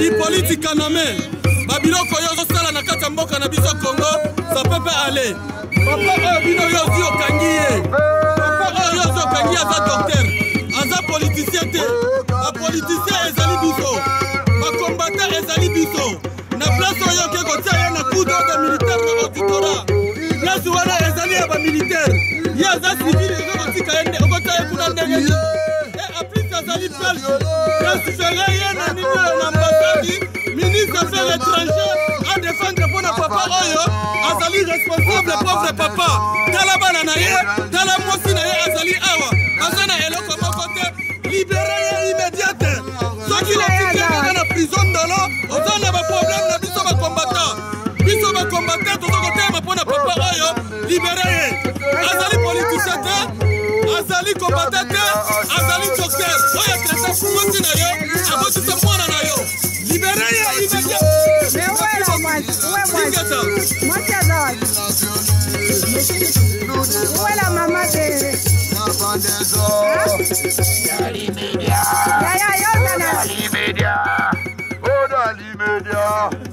hipoliti kaname babiloko oyo ozosala na kati ya mboka na biso congo. Sapepe ale papa oyo bino oyo ozi okangi ye papa oyo ozi okangi ye aza docteur. Aza politicien te. Bapoliticien ezali biso. Bakombata ezali biso. Na place oyo oke kotia ye na coup d'ordre militaire na auditorat place wana ezali ya bamilitaire ye aza civile eza kotika ye okotia ye kuna ndenge azali transfere ye na nini na ambasadi ministre affaires étranger adefendre mpo na papa oyo azali responsable pauvre papa tala bana na ye tala Où est la maman de... Yaya Yordana. Venez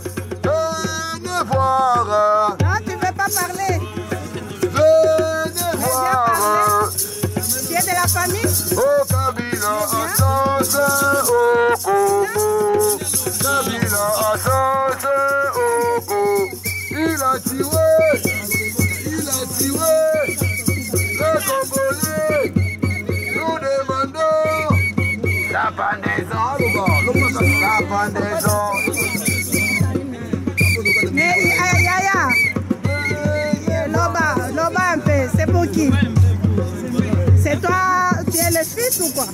demandons la pendaison, la pendaison. Mais euh, Yaya, Loba, Loba un peu, c'est pour qui C'est toi, tu es le fils ou quoi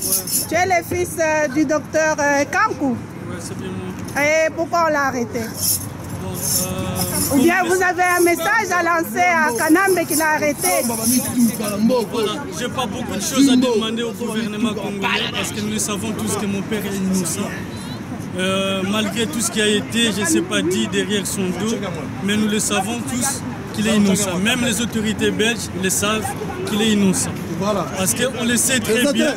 Tu es le fils euh, du docteur euh, Kankou. Et pourquoi on l'a arrêté euh, Ou bien vous avez un message à lancer à Kanambe qui l'a arrêté voilà, j'ai pas beaucoup de choses à demander au gouvernement congolais parce que nous le savons tous que mon père est innocent. Euh, malgré tout ce qui a été, je ne sais pas dit derrière son dos, mais nous le savons tous qu'il est innocent. Même les autorités belges le savent qu'il est innocent. Parce qu'on le sait très bien.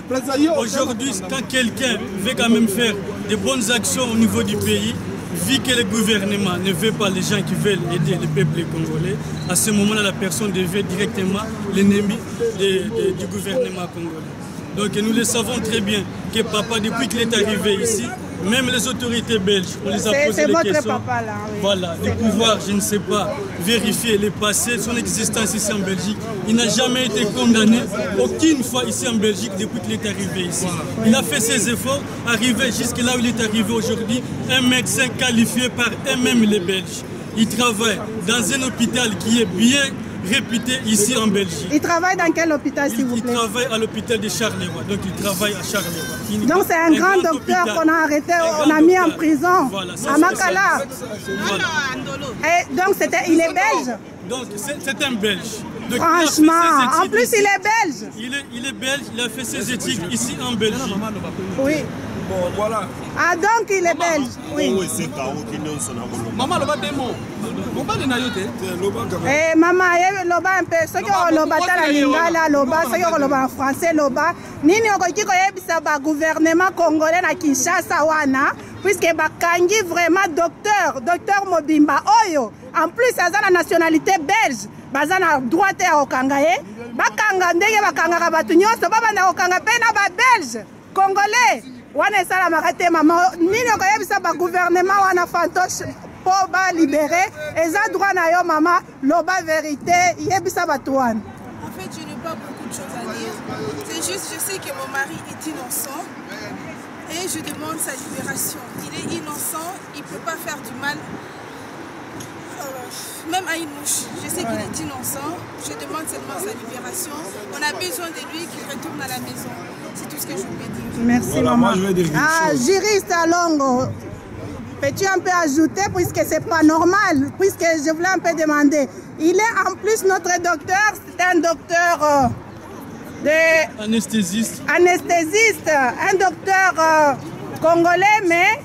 Aujourd'hui, quand quelqu'un veut quand même faire de bonnes actions au niveau du pays, vu que le gouvernement ne veut pas les gens qui veulent aider le peuple congolais, à ce moment-là, la personne devient directement l'ennemi du gouvernement congolais. Donc nous le savons très bien que papa, depuis qu'il est arrivé ici, même les autorités belges, on les a posé c'est les votre questions. papa, là, oui. Voilà, de pouvoir, je ne sais pas, vérifier le passé, son existence ici en Belgique. Il n'a jamais été condamné aucune fois ici en Belgique depuis qu'il est arrivé ici. Il a fait ses efforts, arrivé jusque là où il est arrivé aujourd'hui, un médecin qualifié par eux-mêmes les Belges. Il travaille dans un hôpital qui est bien réputé ici en Belgique. Il travaille dans quel hôpital, s'il Il, vous il plaît? travaille à l'hôpital de Charleroi, donc il travaille à Charleroi. Donc c'est un grand docteur qu'on a arrêté, on a mis en prison Voilà, à Makala. Voilà. Et donc c'était, il est belge? Donc c'est un Belge. Donc, il Franchement, en plus ici. il est belge. Il est, il est belge, il a fait ses études ici en Belgique. Oui. Bon voilà. Ah donc il est belge. Oui. mama. Aloba te mo mobali na yo te Eh, mama ye loba mpe soki oloba tala lingala loba soki okoloba na français loba. Nini okoki koyebisa bagouvernement congolais na kinshasa wana puiske bakangi vraiment docteur docteur mobimba oyo. En plus aza na nationalité belge. Baza na droit te ya kokanga ye bakanga ndenge bakangaka bato nyonso babanda kokanga mpe na babelge congolais wana esalamaka te mama nini okoyebisa bagouvernement wana fantoche? Mpo balibere eza droit na yo mama loba vérité yebisa bato wana En fait, je n'ai pas beaucoup de choses à dire. C'est juste, je sais que mon mari est innocent et je demande sa libération. Il est innocent, il ne peut pas faire du mal, euh, même à une mouche. Je sais qu'il est innocent, je demande seulement sa libération. On a besoin de lui qu'il retourne à la maison. C'est tout ce que je peux dire. merci Voilà, maman moi, je vais dire ah chose. juriste alongo peux-tu un peu ajouter puisque c'est pas normal puisque je voulais un peu demander il est en plus notre docteur c'est un docteur euh, de Anesthésiste. anesthésiste, un docteur euh, congolais mais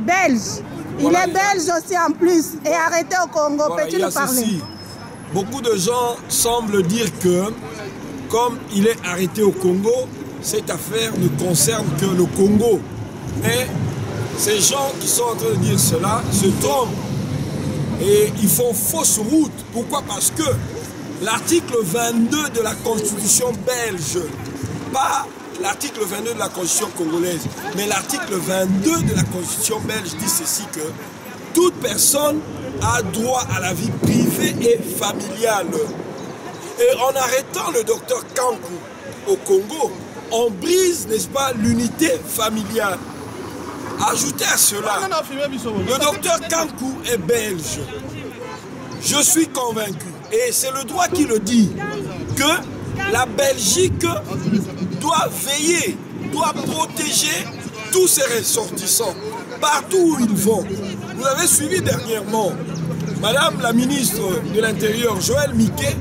belge. Il Voilà, est il y a- belge aussi en plus et arrêté au Congo. Voilà, Peux-tu nous parler ceci. Beaucoup de gens semblent dire que, comme il est arrêté au Congo, cette affaire ne concerne que le Congo. Et ces gens qui sont en train de dire cela se trompent et ils font fausse route. Pourquoi? Parce que l'article 22 de la Constitution belge, pas l'article 22 de la Constitution congolaise, mais l'article 22 de la Constitution belge dit ceci que toute personne a droit à la vie privée et familiale. Et en arrêtant le docteur Kankou au Congo, on brise, n'est-ce pas, l'unité familiale. Ajoutez à cela, le docteur Kankou est belge. Je suis convaincu, et c'est le droit qui le dit, que la Belgique doit veiller, doit protéger tous ses ressortissants, partout où ils vont. Vous avez suivi dernièrement, Madame la ministre de l'Intérieur, Joël Miquet,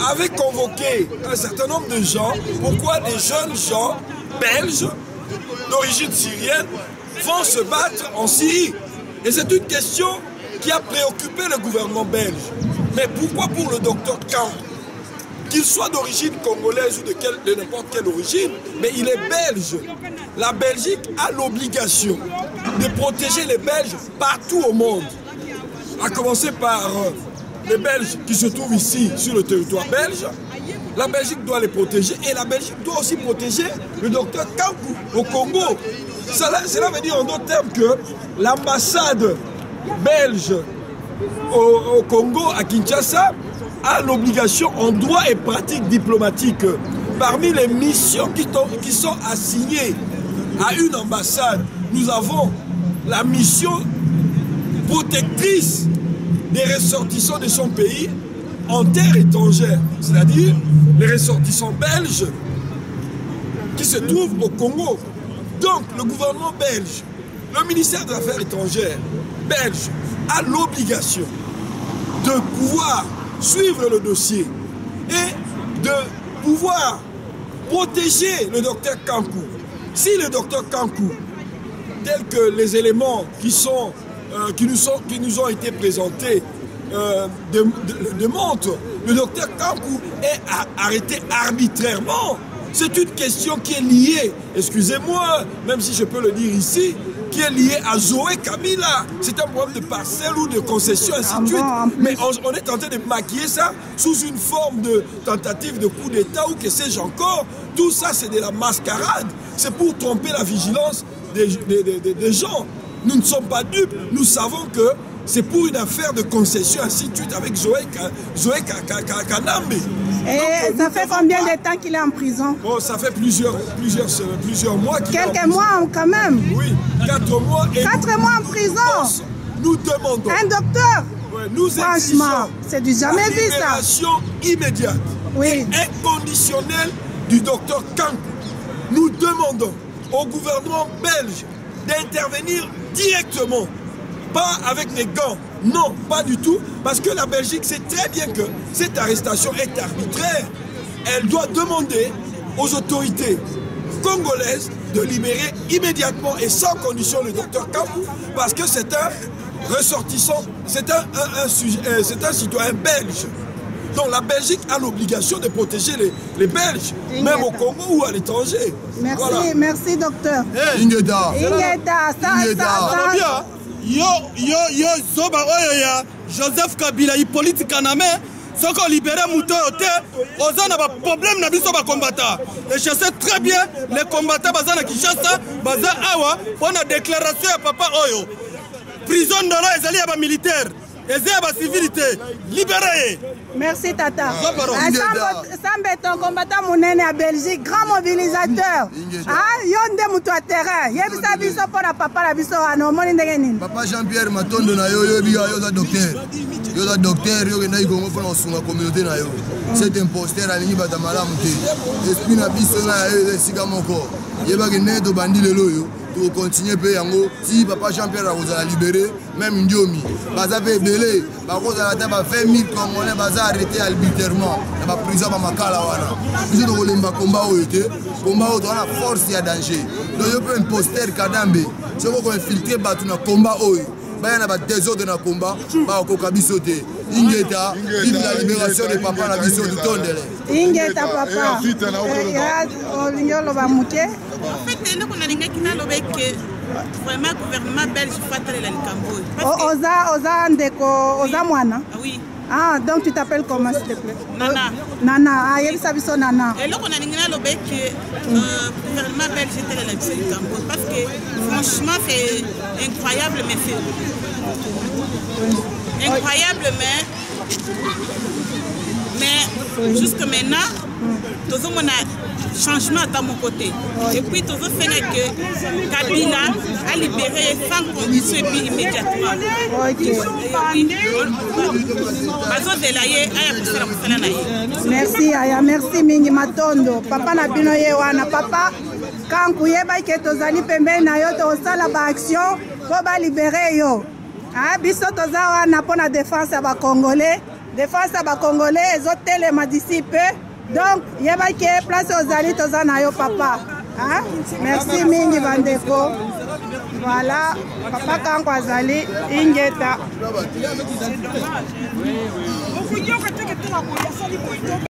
avait convoqué un certain nombre de gens. Pourquoi des jeunes gens belges d'origine syrienne vont se battre en Syrie? Et c'est une question qui a préoccupé le gouvernement belge. Mais pourquoi pour le docteur Kant qu'il soit d'origine congolaise ou de, de n'importe quelle origine, mais il est belge. La Belgique a l'obligation de protéger les Belges partout au monde. À commencer par euh, les Belges qui se trouvent ici sur le territoire belge. La Belgique doit les protéger et la Belgique doit aussi protéger le docteur Kankou au Congo. Cela, cela veut dire en d'autres termes que l'ambassade belge au, Congo, à Kinshasa, a l'obligation en droit et pratique diplomatique, parmi les missions qui, qui sont assignées à une ambassade, nous avons la mission protectrice des ressortissants de son pays en terre étrangère, c'est-à-dire les ressortissants belges qui se trouvent au Congo. Donc le gouvernement belge, le ministère des Affaires étrangères belge a l'obligation de pouvoir suivre le dossier et de pouvoir protéger le docteur Kankou. Si le docteur Kankou, tels que les éléments qui, sont, euh, qui, nous, sont, qui nous ont été présentés euh, de- de- démontrent, le docteur Kankou est a- arrêté arbitrairement. C'est une question qui est liée, excusez-moi, même si je peux le dire ici, qui est liée à Zoé Kabila. C'est un problème de parcelle ou de concession, ainsi Ah de suite. en plus. Mais on, on est tenté de maquiller ça sous une forme de tentative de coup d'État ou que sais-je encore. Tout ça, c'est de la mascarade. C'est pour tromper la vigilance des- des- des gens. Nous ne sommes pas dupes. Nous savons que c'est pour une affaire de concession, ainsi de suite, avec Zoé, Zoé Kanambe. Et Donc, ça fait combien pas- de temps qu'il est en prison? Bon, ça fait plusieurs, plusieurs, plusieurs mois qu'il est en Quelques prison. mois quand même. Oui, quatre mois. Et Quatre nous- mois en prison. Nous demandons. Un docteur? Ouais, nous Franchement, c'est du jamais vu ça. libération immédiate Oui. et inconditionnelle du docteur Kankou. Nous demandons au gouvernement belge d'intervenir directement, pas avec des gants. Non, pas du tout, parce que la Belgique sait très bien que cette arrestation est arbitraire. Elle doit demander aux autorités congolaises de libérer immédiatement et sans condition le docteur Kankou, parce que c'est un ressortissant, c'est un, un citoyen belge. Donc la Belgique a l'obligation de protéger les, les Belges, même au Congo ou à l'étranger. Merci, Voilà. merci docteur. ingeda Ingeda, ça, Ingeda. ça, ça. bien yo yo yo zoba oyo ya joseph kabila hippolyte kaname soki olibere moto oyo te oza na baproblème na biso bakombata et je sais très bien les combattants baza na kinshasa baza awa mpo na déclaration ya papa oyo prison ndolo ezali ya bamilitaire eza ya bacivili te libere ye Merci Tata. Zobaro. Ah, Ingeda. Sambo- Sambe est un combattant monene à Belgique, grand mobilisateur. Ingeda. Ah, yo nde moto ya terrain. Yebisa biso mpo na papa na biso wana omoni ndenge nini? papa jean pierre matondo na yo oyebi yo oza docteur yo oza docteur yo okendaki kongo mpona kosunga communauté na yo cet imposter alingi bato ya malamu te esprit na biso na yo eza esika moko yebaki ndenge tobandi lelo oyo tokokontinue mpe yango. Ti papa jean pierre akozala libéré même ndiomi baza mpe ebele. Bakozala ata ba 20 000 congolais baza arrêté arbitrairement. Na baprison bamakala wana. Biso tokolemba komba oyo te. Komba oyo toza na force ya danger. Donc yo mpe imposter kadambe soki okoinfiltre bato na komba oyo baya na badésordre na komba bakokoka biso te. Ingeta vive la libération de papa na biso totondele. Ingeta papa. Eh, ya, olingi oloba moke. Naloba eke vraiment gouvernement belge fatalela likambo. Oyo Parce O- que- oza oza ndeko oza mwana? Ah oui. Ah donc tu t'appelles comment s'il te plaît? Nana. Nana ah, yebisa biso nana. Eloko nalingi naloba eke euh, gouvernement belge etelela biso likambo. Parce que franchement c'est incroyable mais c'est incroyable mais mais jusque maintenant tozomona changement ata moko te et puis tozofenga ke kabila alibere ye sans condition epi immédiatement. Bazozela ye aya kosala mosala na ye. Merci aya. Merci mingi matondo. Papa na bino ye wana. Papa kanku yebaki ke tozali pembeni na yo tokosala baaction mpo balibere yo. Ah, biso toza wana mpo na défense ya bacongolais défense ya bacongolais ezotelema d'ici peu. Donc yebaki ke place ozali toza na yo papa. Ah, merci mingi bandeko. Voilà. Papa kanku azali ingeta